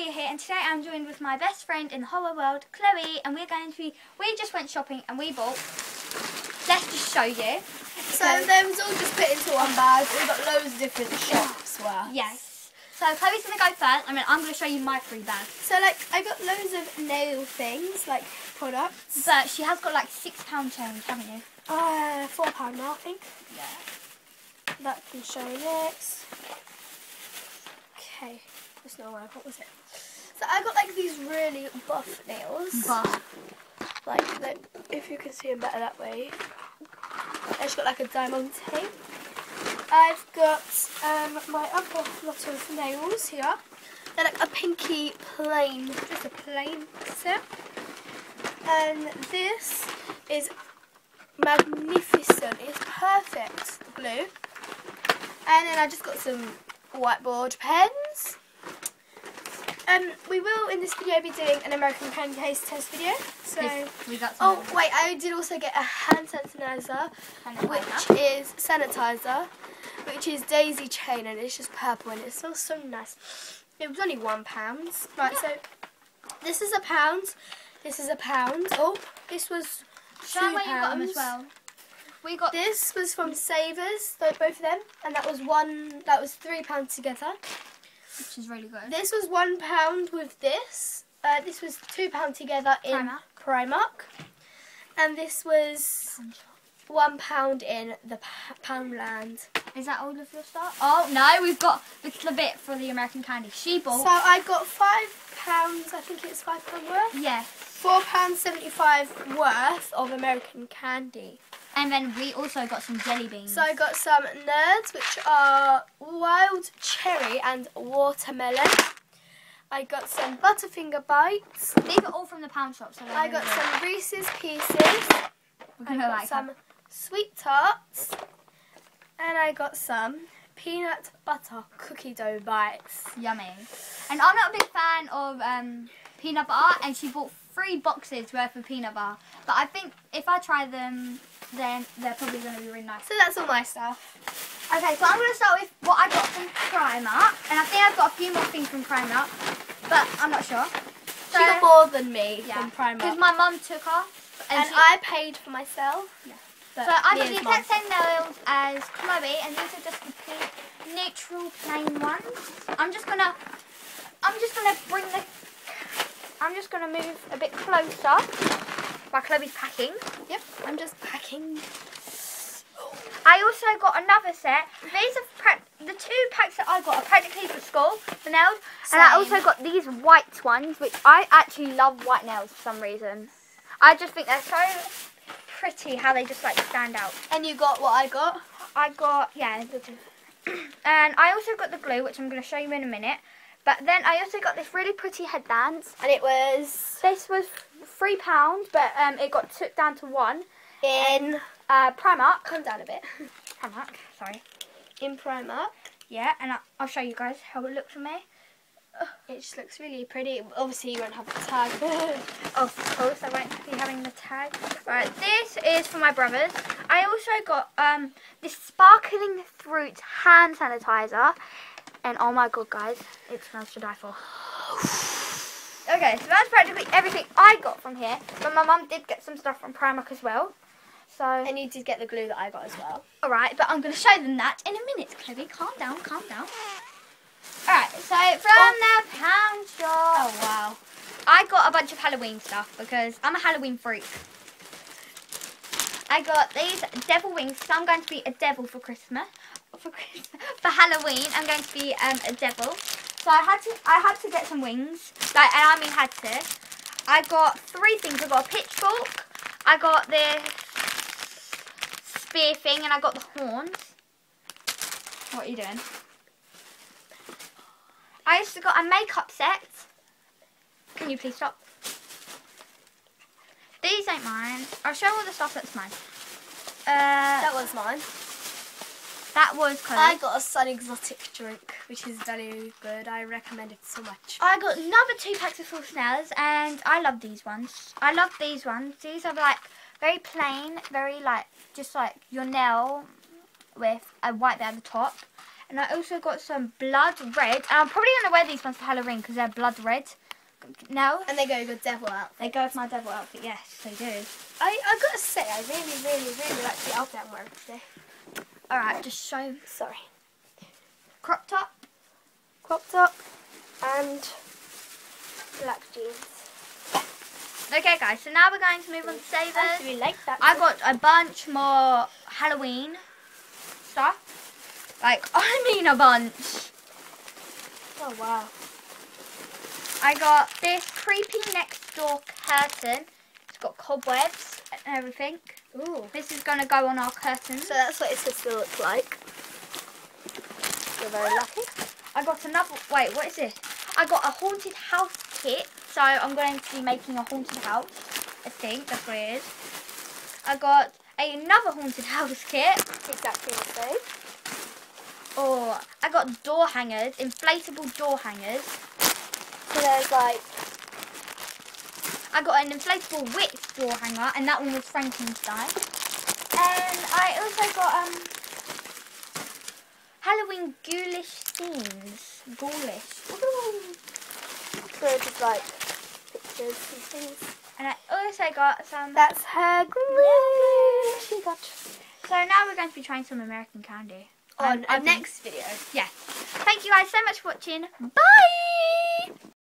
Leah here, and today I'm joined with my best friend in the whole world, Chloe, and we're going to be. We just went shopping and we bought. Let's just show you. So they was all just put into one bag. We've got loads of different shops worth. Yes. So Chloe's gonna go first. I mean, I'm gonna show you my free bag. So like I got loads of nail things, like products. But she has got like six pound change, haven't you? Uh, four pound now, I think. Yeah. That can show next. Okay, that's not one. What was it? So I got like these really buff nails. But Like, like if you can see them better that way. I just got like a diamond tape. I've got um, my other lot of nails here. They're like a pinky plain, just a plain set. And this is magnificent. It's perfect, the glue. And then I just got some whiteboard pens. Um, we will in this video be doing an American candy taste test video. So, If we got oh wait, I did also get a hand sanitizer, Sanitizer. which is sanitizer, which is daisy chain, and it's just purple and it smells so nice. It was only one pound. Right, so this is a pound. This is a pound. Oh, this was Show two them where you got them as pounds. well. We got This was from Savers, both of them, and that was one. That was three pounds together. Which is really good. This was one pound with this. Uh, this was two pound together in Primark. Primark, and this was one pound in the Poundland. Is that all of your stuff? Oh no, we've got little bit for the American candy. She bought. So. I got five pounds. I think it's five pound worth. yes. Four pounds seventy-five worth of American candy. And then we also got some jelly beans. So I got some nerds, which are wild cherry and watermelon. I got some Butterfinger bites. these are all from the pound shop. So I got good. some Reese's Pieces. We're I gonna got like some them. sweet tarts. And I got some peanut butter cookie dough bites. Yummy. And I'm not a big fan of um, peanut butter, and she bought three boxes worth of peanut butter. But I think if I try them, then they're probably going to be really nice. So that's all my stuff. Okay, so I'm going to start with what I got from Primark, and I think I've got a few more things from Primark, but I'm not sure. She got more than me yeah, from because my mum took off, And she- I paid for myself. Yeah. So I got the exact same nails as Chloe, and these are just the plain, neutral plain ones. I'm just gonna, I'm just gonna bring the, I'm just gonna move a bit closer while Chloe's packing. Yep, I'm just packing. I also got another set. These are the two packs that I got are practically for school, the nails, and I also got these white ones, which I actually love white nails for some reason. I just think they're so pretty how they just like stand out. And you got what I got? I got yeah, and I also got the glue, which I'm going to show you in a minute. But then I also got this really pretty headbands. And it was This was three pounds, but um, it got took down to one. in. Uh, Primark. Come down a bit. Primark, sorry. In Primark. Yeah, and I'll show you guys how it looks for me. It just looks really pretty. Obviously, you won't have the tag. Of course, I won't be having the tag. Right, this is for my brothers. I also got um this sparkling fruit hand sanitizer, and oh my god, guys, it smells to die for. Okay, so that's practically everything I got from here. But my mum did get some stuff from Primark as well. So, and you did get the glue that I got as well. alright, but I'm going to show them that in a minute, Chloe. Calm down, calm down. Alright, so from the pound shop. Oh wow. I got a bunch of Halloween stuff because I'm a Halloween freak. I got these devil wings so I'm going to be a devil for Christmas. For Christmas, for Halloween, I'm going to be um, a devil. So I had to, I had to get some wings. Like, and I mean had to. I got three things. I got a pitchfork. I got this spear thing, and I got the horns. What are you doing? I also got a makeup set. Can you please stop? These ain't mine. I'll show all the stuff that's mine. Uh, That was mine. That was Chloe. I got a Sun Exotic drink, which is very good. I recommend it so much. I got another two packs of full snails, and I love these ones. I love these ones. These are like very plain, very like just like your nail with a white bit at the top, And I also got some blood red. And I'm probably going to wear these ones for Halloween because they're blood red nails. And they go with devil out. They go with my devil outfit, yes, they do. I, I gotta say, I really, really, really like the outfit I'm wearing today. Alright, just show Sorry. crop top. Crop top and black jeans. Okay, guys, so now we're going to move on to I savers. actually like that. I got a bunch more Halloween stuff. Like, I mean a bunch. Oh wow. I got this creepy next door curtain. It's got cobwebs and everything. Ooh. This is going to go on our curtains. So that's what it's supposed to look like. You're very lucky. I got another, wait, what is this? I got a haunted house kit. So I'm going to be making a haunted house. I think that's what it is. I got another haunted house kit. Exactly the same. Or I got door hangers, inflatable door hangers. So there's like I got an inflatable witch door hanger, and that one was Frankenstein. And I also got um Halloween ghoulish themes. Ghoulish. so just like pictures and things. And I also got some. That's her. She got So now we're going to be trying some American candy. on a think- next video. Yes. Thank you guys so much for watching. Bye.